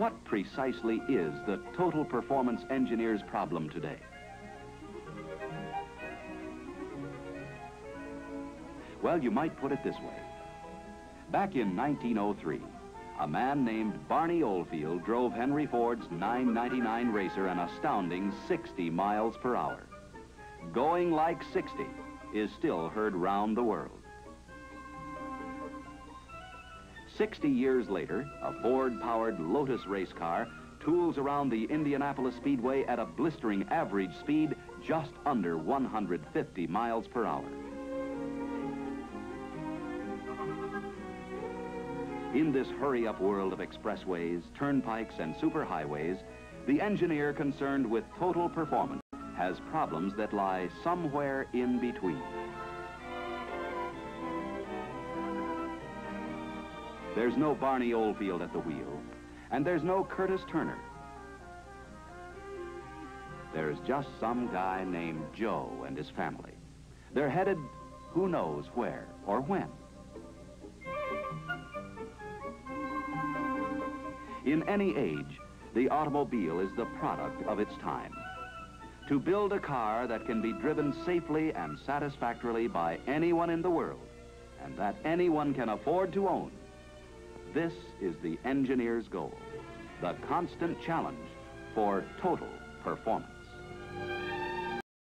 What precisely is the total performance engineer's problem today? Well, you might put it this way. Back in 1903, a man named Barney Oldfield drove Henry Ford's 999 racer an astounding 60 miles per hour. Going like 60 is still heard round the world. 60 years later, a Ford-powered Lotus race car tools around the Indianapolis Speedway at a blistering average speed just under 150 miles per hour. In this hurry-up world of expressways, turnpikes, and superhighways, the engineer concerned with total performance has problems that lie somewhere in between. There's no Barney Oldfield at the wheel, and there's no Curtis Turner. There's just some guy named Joe and his family. They're headed who knows where or when. In any age, the automobile is the product of its time. To build a car that can be driven safely and satisfactorily by anyone in the world, and that anyone can afford to own, this is the engineer's goal, the constant challenge for total performance.